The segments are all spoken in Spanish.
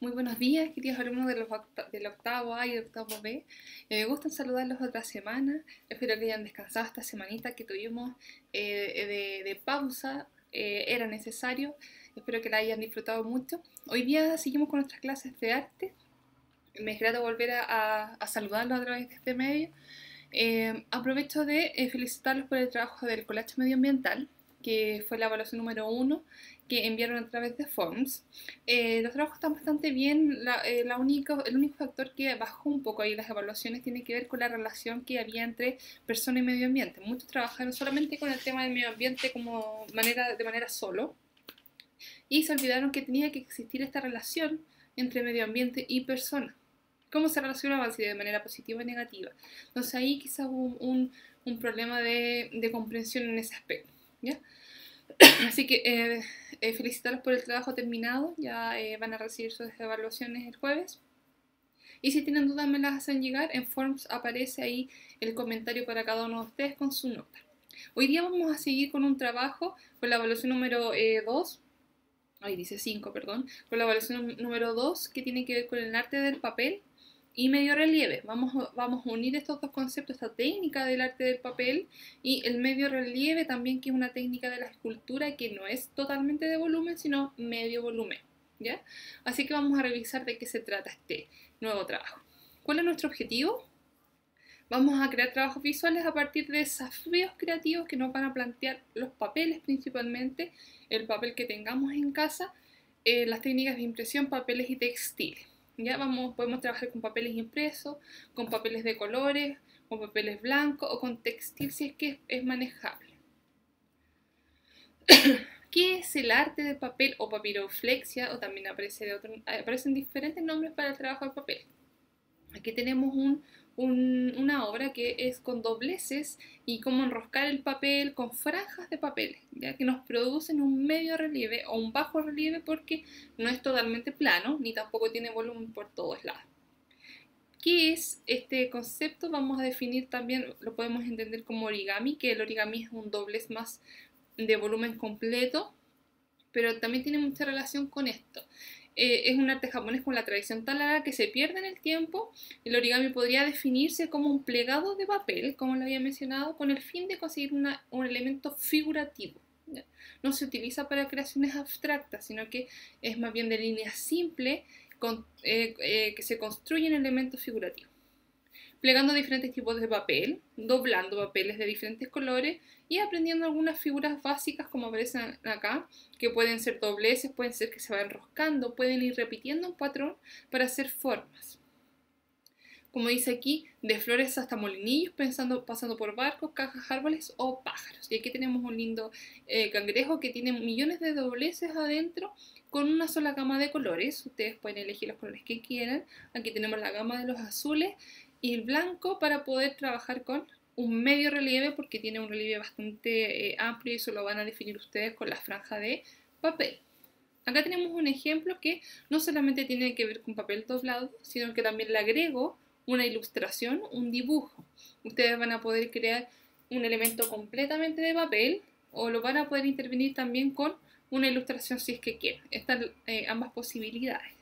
Muy buenos días, queridos alumnos de los del octavo A y del octavo B. Eh, me gustan saludarlos otra semana. Espero que hayan descansado esta semanita que tuvimos eh, de, pausa. Eh, era necesario. Espero que la hayan disfrutado mucho. Hoy día seguimos con nuestras clases de arte. Me es grato volver a, a saludarlos a través de este medio. aprovecho de felicitarlos por el trabajo del collage medioambiental que fue la evaluación número uno que enviaron a través de Forms. Eh, los trabajos están bastante bien, la, eh, la único, el único factor que bajó un poco ahí las evaluaciones tiene que ver con la relación que había entre persona y medio ambiente. Muchos trabajaron solamente con el tema del medio ambiente como manera, de manera solo y se olvidaron que tenía que existir esta relación entre medio ambiente y persona. ¿Cómo se relacionaban? Si de manera positiva o negativa. Entonces ahí quizás hubo un, un problema de, de comprensión en ese aspecto. ¿Ya? Así que eh, eh, felicitarlos por el trabajo terminado, ya eh, van a recibir sus evaluaciones el jueves. Y si tienen dudas me las hacen llegar, en Forms aparece ahí el comentario para cada uno de ustedes con su nota. Hoy día vamos a seguir con un trabajo con la evaluación número 2, ahí dice 5, perdón, con la evaluación número 2 que tiene que ver con el arte del papel y medio relieve. Vamos, vamos a unir estos dos conceptos, esta técnica del arte del papel y el medio relieve también, que es una técnica de la escultura que no es totalmente de volumen, sino medio volumen. ¿ya? Así que vamos a revisar de qué se trata este nuevo trabajo. ¿Cuál es nuestro objetivo? Vamos a crear trabajos visuales a partir de desafíos creativos que nos van a plantear los papeles principalmente, el papel que tengamos en casa, eh, las técnicas de impresión, papeles y textiles. Ya vamos, podemos trabajar con papeles impresos, con papeles de colores, con papeles blancos o con textil si es que es, manejable. ¿Qué es el arte del papel o papiroflexia? O también aparece de otro, aparecen diferentes nombres para el trabajo del papel. Aquí tenemos un, una obra que es con dobleces y cómo enroscar el papel con franjas de papel, ya que nos producen un medio relieve o un bajo relieve porque no es totalmente plano ni tampoco tiene volumen por todos lados. ¿Qué es este concepto? Vamos a definir también, lo podemos entender como origami, que el origami es un doblez más de volumen completo, pero también tiene mucha relación con esto. Eh, es un arte japonés con la tradición tan que se pierde en el tiempo. El origami podría definirse como un plegado de papel, como lo había mencionado, con el fin de conseguir un elemento figurativo. No se utiliza para creaciones abstractas, sino que es más bien de línea simple eh, eh, que se construyen elementos figurativos plegando diferentes tipos de papel, doblando papeles de diferentes colores y aprendiendo algunas figuras básicas como aparecen acá, que pueden ser dobleces, pueden ser que se van enroscando, pueden ir repitiendo un patrón para hacer formas. Como dice aquí, de flores hasta molinillos, pensando, pasando por barcos, cajas, árboles o pájaros. Y aquí tenemos un lindo eh, cangrejo que tiene millones de dobleces adentro con una sola gama de colores. Ustedes pueden elegir los colores que quieran. Aquí tenemos la gama de los azules y el blanco para poder trabajar con un medio relieve porque tiene un relieve bastante eh, amplio y eso lo van a definir ustedes con la franja de papel. Acá tenemos un ejemplo que no solamente tiene que ver con papel doblado, sino que también le agrego una ilustración, un dibujo. Ustedes van a poder crear un elemento completamente de papel o lo van a poder intervenir también con una ilustración si es que quieren. Están eh, ambas posibilidades.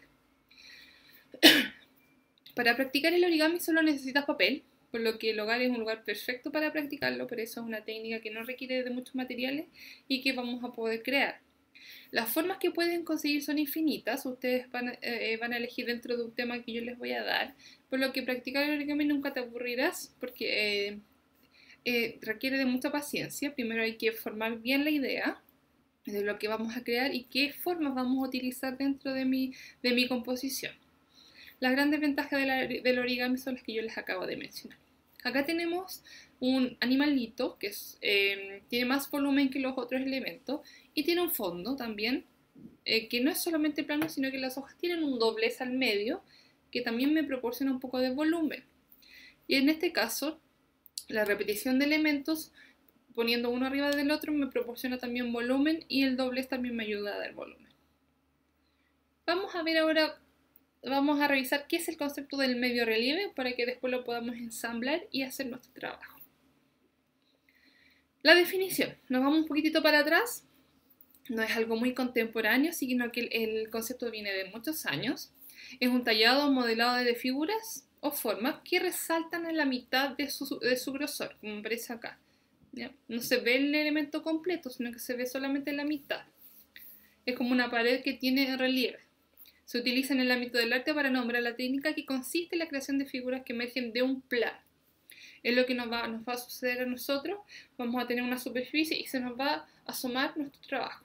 Para practicar el origami solo necesitas papel, por lo que el hogar es un lugar perfecto para practicarlo, pero eso es una técnica que no requiere de muchos materiales y que vamos a poder crear. Las formas que pueden conseguir son infinitas, ustedes van a, eh, a elegir dentro de un tema que yo les voy a dar, por lo que practicar el origami nunca te aburrirás porque eh, eh, requiere de mucha paciencia. Primero hay que formar bien la idea de lo que vamos a crear y qué formas vamos a utilizar dentro de mi composición. Las grandes ventajas del origami son las que yo les acabo de mencionar. Acá tenemos un animalito que em, tiene más volumen que los otros elementos y tiene un fondo también eh, que no es solamente plano, sino que las hojas tienen un doblez al medio que también me proporciona un poco de volumen. Y en este caso, la repetición de elementos poniendo uno arriba del otro me proporciona también volumen y el doblez también me ayuda a dar volumen. Vamos a ver ahora vamos a revisar qué es el concepto del medio relieve para que después lo podamos ensamblar y hacer nuestro trabajo. La definición. Nos vamos un poquitito para atrás. No es algo muy contemporáneo, sino que el, concepto viene de muchos años. Es un tallado modelado de figuras o formas que resaltan en la mitad de su, de su grosor, como aparece acá. No se ve el elemento completo, sino que se ve solamente la mitad. Es como una pared que tiene relieve. Se utiliza en el ámbito del arte para nombrar la técnica que consiste en la creación de figuras que emergen de un plano. Es lo que nos va, a suceder a nosotros. Vamos a tener una superficie y se nos va a asomar nuestro trabajo.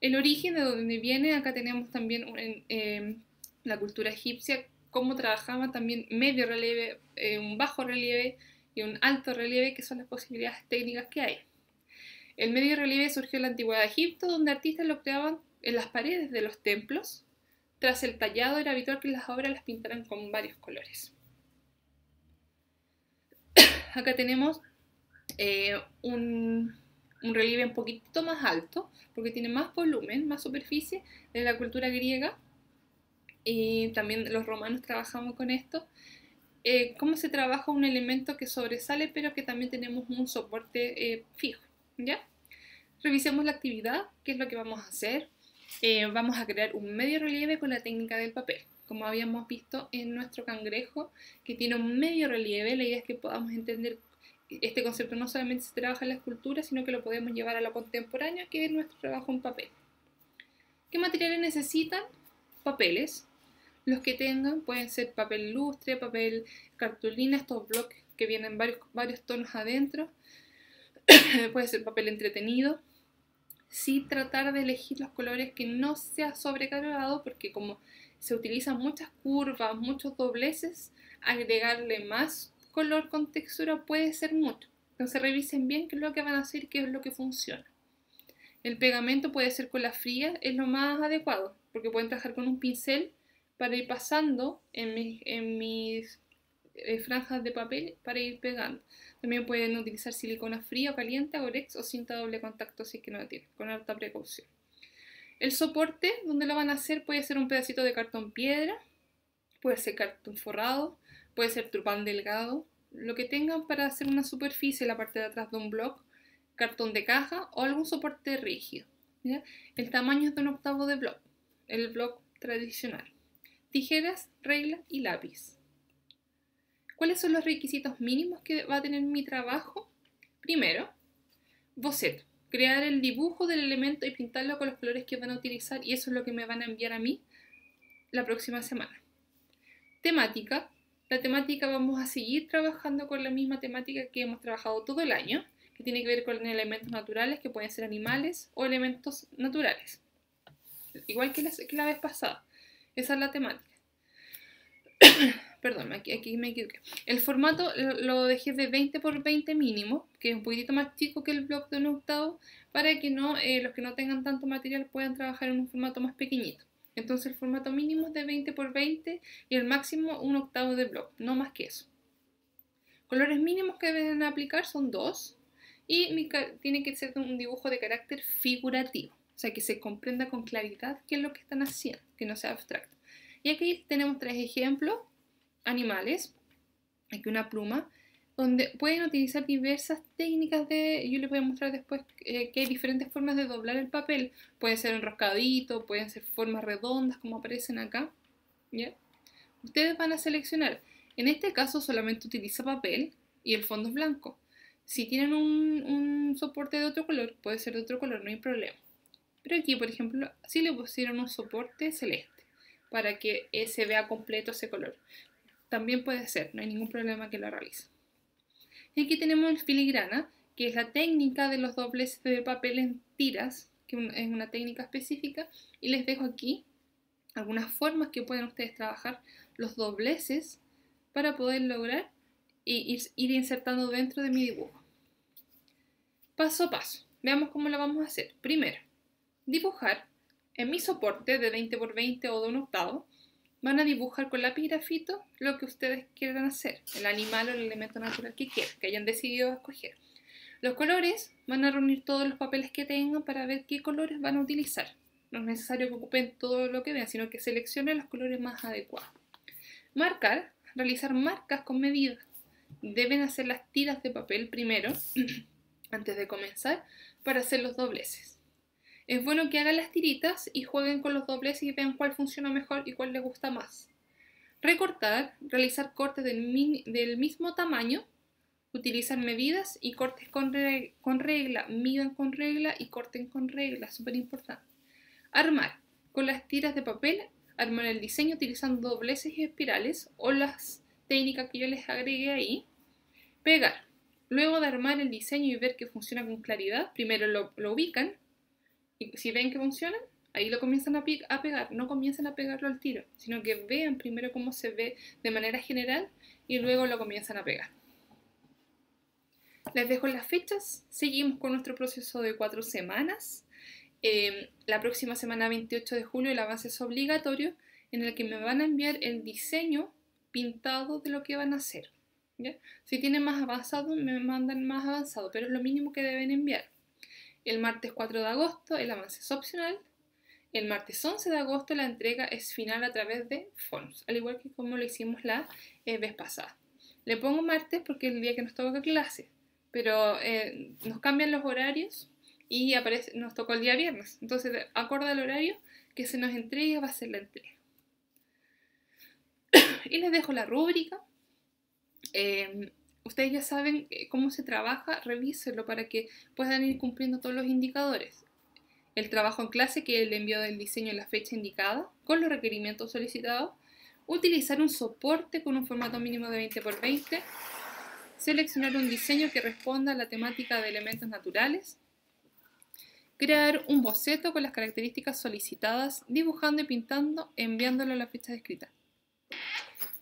El origen de donde viene, acá tenemos también eh, la cultura egipcia, cómo trabajaba también medio relieve, eh, un bajo relieve, y un alto relieve, que son las posibilidades técnicas que hay. El medio relieve surgió en la antigüedad de Egipto, donde artistas lo creaban en las paredes de los templos. Tras el tallado era habitual que las obras las pintaran con varios colores. Acá tenemos eh, un, relieve un poquito más alto, porque tiene más volumen, más superficie de la cultura griega. Y también los romanos trabajamos con esto. Eh, cómo se trabaja un elemento que sobresale, pero que también tenemos un soporte eh, fijo. ¿Ya? Revisemos la actividad, qué es lo que vamos a hacer. Eh, vamos a crear un medio relieve con la técnica del papel. Como habíamos visto en nuestro cangrejo, que tiene un medio relieve, la idea es que podamos entender este concepto no solamente se trabaja en la escultura, sino que lo podemos llevar a lo contemporáneo, que es nuestro trabajo en papel. ¿Qué materiales necesitan? Papeles, los que tengan pueden ser papel lustre, papel cartulina, estos bloques que vienen varios, varios tonos adentro. Puede ser papel entretenido. Sí tratar de elegir los colores que no sea sobrecargado porque como se utilizan muchas curvas, muchos dobleces, agregarle más color con textura puede ser mucho. Entonces revisen bien qué es lo que van a hacer qué es lo que funciona. El pegamento puede ser con la fría, es lo más adecuado, porque pueden trabajar con un pincel para ir pasando en mis, eh, franjas de papel para ir pegando. También pueden utilizar silicona fría o caliente, Orex o cinta doble contacto si es que no la tienen, con alta precaución. El soporte donde lo van a hacer puede ser un pedacito de cartón piedra, puede ser cartón forrado, puede ser trupán delgado, lo que tengan para hacer una superficie en la parte de atrás de un bloc, cartón de caja o algún soporte rígido. El tamaño es de un octavo de bloc, el bloc tradicional tijeras, regla y lápiz. ¿Cuáles son los requisitos mínimos que va a tener mi trabajo? Primero, boceto. Crear el dibujo del elemento y pintarlo con los colores que van a utilizar y eso es lo que me van a enviar a mí la próxima semana. Temática. La temática vamos a seguir trabajando con la misma temática que hemos trabajado todo el año, que tiene que ver con elementos naturales, que pueden ser animales o elementos naturales. Igual que la vez pasada. Esa es la temática. Perdón, aquí, me equivoqué. El formato lo dejé de 20 por 20 mínimo, que es un poquitito más chico que el blog de un octavo, para que eh, los que no tengan tanto material puedan trabajar en un formato más pequeñito. Entonces el formato mínimo es de 20 por 20 y el máximo un octavo de blog, no más que eso. Colores mínimos que deben aplicar son dos y tiene que ser un dibujo de carácter figurativo. O sea, que se comprenda con claridad qué es lo que están haciendo, que no sea abstracto. Y aquí tenemos tres ejemplos, animales, aquí una pluma, donde pueden utilizar diversas técnicas de, yo les voy a mostrar después eh, que hay diferentes formas de doblar el papel, puede ser enroscadito, pueden ser formas redondas como aparecen acá, ¿ya? Ustedes van a seleccionar, en este caso solamente utiliza papel y el fondo es blanco. Si tienen un, un soporte de otro color, puede ser de otro color, no hay problema. Pero aquí, por ejemplo, si le pusieron un soporte celeste para que se vea completo ese color. También puede ser, no hay ningún problema que lo realice. Y aquí tenemos el filigrana, que es la técnica de los dobles de papel en tiras, que es una técnica específica, y les dejo aquí algunas formas que pueden ustedes trabajar los dobleces para poder lograr ir, insertando dentro de mi dibujo. Paso a paso, veamos cómo lo vamos a hacer. Primero, dibujar en mi soporte de 20 por 20 o de un octavo, van a dibujar con lápiz grafito lo que ustedes quieran hacer, el animal o el elemento natural que quieran, que hayan decidido escoger. Los colores van a reunir todos los papeles que tengan para ver qué colores van a utilizar. No es necesario que ocupen todo lo que vean, sino que seleccionen los colores más adecuados. Marcar, realizar marcas con medidas. Deben hacer las tiras de papel primero, antes de comenzar, para hacer los dobleces. Es bueno que hagan las tiritas y jueguen con los dobleces y vean cuál funciona mejor y cuál les gusta más. Recortar, realizar cortes del, mismo tamaño, utilizar medidas y cortes con, regla, midan con regla y corten con regla, súper importante. Armar, con las tiras de papel, armar el diseño utilizando dobleces y espirales o las técnicas que yo les agregué ahí. Pegar, luego de armar el diseño y ver que funciona con claridad, primero lo ubican y si ven que funciona, ahí lo comienzan a, pegar, no comienzan a pegarlo al tiro, sino que vean primero cómo se ve de manera general y luego lo comienzan a pegar. Les dejo las fechas, seguimos con nuestro proceso de cuatro semanas. Em, la próxima semana 28 de julio el avance es obligatorio en el que me van a enviar el diseño pintado de lo que van a hacer. Si tienen más avanzado, me mandan más avanzado, pero es lo mínimo que deben enviar. El martes 4 de agosto el avance es opcional el martes 11 de agosto la entrega es final a través de Forms, al igual que como lo hicimos la eh, vez pasada. Le pongo martes porque es el día que nos toca clase, pero eh, nos cambian los horarios y nos tocó el día viernes. Entonces, acorde al horario que se nos entregue, va a ser la entrega. y les dejo la rúbrica. Em, ustedes ya saben eh, cómo se trabaja, revísenlo para que puedan ir cumpliendo todos los indicadores. El trabajo en clase que el envío del diseño en la fecha indicada, con los requerimientos solicitados, utilizar un soporte con un formato mínimo de 20 x 20, seleccionar un diseño que responda a la temática de elementos naturales, crear un boceto con las características solicitadas, dibujando y pintando, enviándolo a la fecha descrita.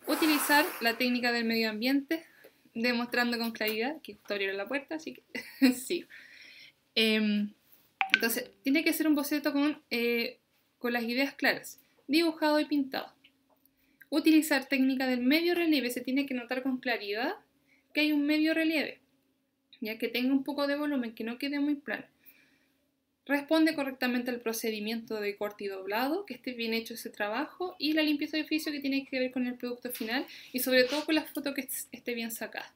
Utilizar la técnica del medio ambiente, demostrando con claridad que abrieron la puerta, así que sí. Em, entonces, tiene que ser un boceto con, eh, con las ideas claras, dibujado y pintado. Utilizar técnica del medio relieve, se tiene que notar con claridad que hay un medio relieve, ya que tenga un poco de volumen, que no quede muy plano. Responde correctamente al procedimiento de corte y doblado, que esté bien hecho ese trabajo, y la limpieza de oficio que tiene que ver con el producto final y sobre todo con la foto que esté bien sacada.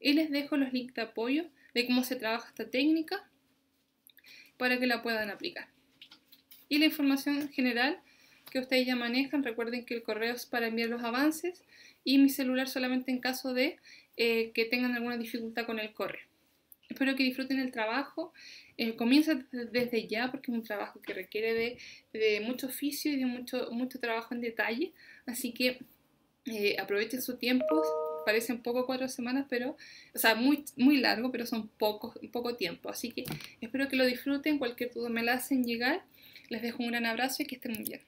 Y les dejo los links de apoyo de cómo se trabaja esta técnica para que la puedan aplicar. Y la información general que ustedes ya manejan, recuerden que el correo es para enviar los avances y mi celular solamente en caso de eh, que tengan alguna dificultad con el correo. Espero que disfruten el trabajo. Eh, comienza desde ya porque es un trabajo que requiere de, mucho oficio y de mucho, mucho trabajo en detalle. Así que eh, aprovechen su tiempo, parecen poco cuatro semanas, pero, o sea, muy, muy largo, pero son pocos, poco tiempo. Así que espero que lo disfruten. Cualquier duda me la hacen llegar. Les dejo un gran abrazo y que estén muy bien.